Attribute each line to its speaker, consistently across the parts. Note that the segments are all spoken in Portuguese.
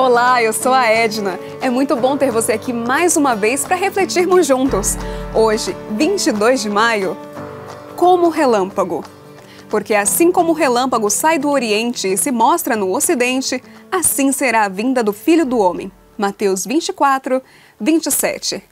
Speaker 1: Olá, eu sou a Edna. É muito bom ter você aqui mais uma vez para refletirmos juntos. Hoje, 22 de maio, como relâmpago. Porque assim como o relâmpago sai do Oriente e se mostra no Ocidente, assim será a vinda do Filho do Homem. Mateus 24, 27.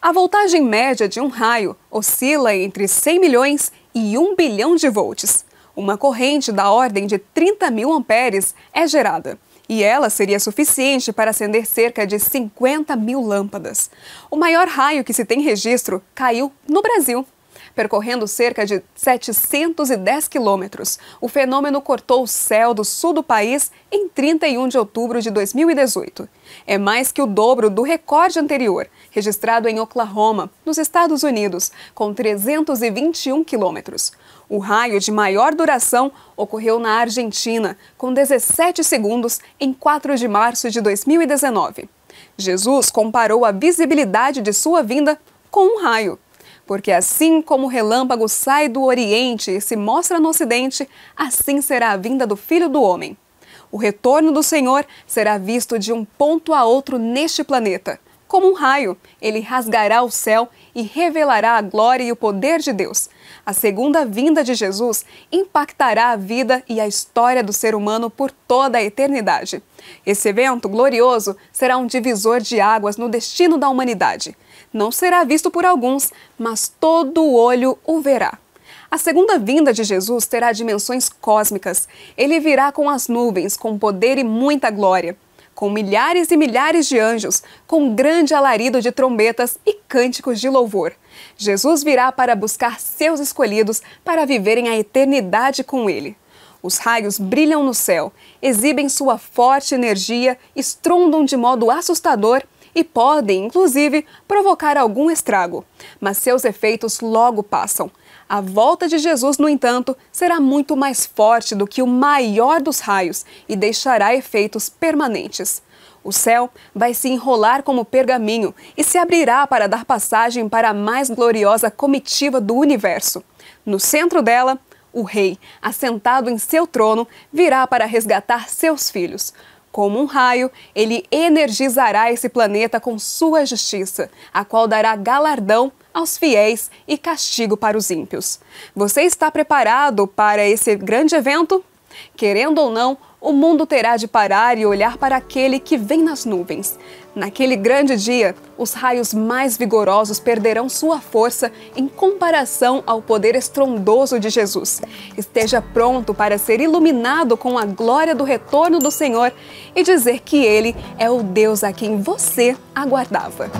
Speaker 1: A voltagem média de um raio oscila entre 100 milhões e 1 bilhão de volts. Uma corrente da ordem de 30 mil amperes é gerada e ela seria suficiente para acender cerca de 50 mil lâmpadas. O maior raio que se tem registro caiu no Brasil. Percorrendo cerca de 710 quilômetros, o fenômeno cortou o céu do sul do país em 31 de outubro de 2018. É mais que o dobro do recorde anterior, registrado em Oklahoma, nos Estados Unidos, com 321 quilômetros. O raio de maior duração ocorreu na Argentina, com 17 segundos, em 4 de março de 2019. Jesus comparou a visibilidade de sua vinda com um raio. Porque assim como o relâmpago sai do Oriente e se mostra no Ocidente, assim será a vinda do Filho do Homem. O retorno do Senhor será visto de um ponto a outro neste planeta. Como um raio, ele rasgará o céu e revelará a glória e o poder de Deus. A segunda vinda de Jesus impactará a vida e a história do ser humano por toda a eternidade. Esse evento glorioso será um divisor de águas no destino da humanidade. Não será visto por alguns, mas todo olho o verá. A segunda vinda de Jesus terá dimensões cósmicas. Ele virá com as nuvens, com poder e muita glória com milhares e milhares de anjos, com grande alarido de trombetas e cânticos de louvor. Jesus virá para buscar seus escolhidos para viverem a eternidade com Ele. Os raios brilham no céu, exibem sua forte energia, estrondam de modo assustador e podem, inclusive, provocar algum estrago. Mas seus efeitos logo passam. A volta de Jesus, no entanto, será muito mais forte do que o maior dos raios e deixará efeitos permanentes. O céu vai se enrolar como pergaminho e se abrirá para dar passagem para a mais gloriosa comitiva do universo. No centro dela, o rei, assentado em seu trono, virá para resgatar seus filhos. Como um raio, ele energizará esse planeta com sua justiça, a qual dará galardão aos fiéis e castigo para os ímpios. Você está preparado para esse grande evento? Querendo ou não, o mundo terá de parar e olhar para aquele que vem nas nuvens. Naquele grande dia, os raios mais vigorosos perderão sua força em comparação ao poder estrondoso de Jesus. Esteja pronto para ser iluminado com a glória do retorno do Senhor e dizer que Ele é o Deus a quem você aguardava.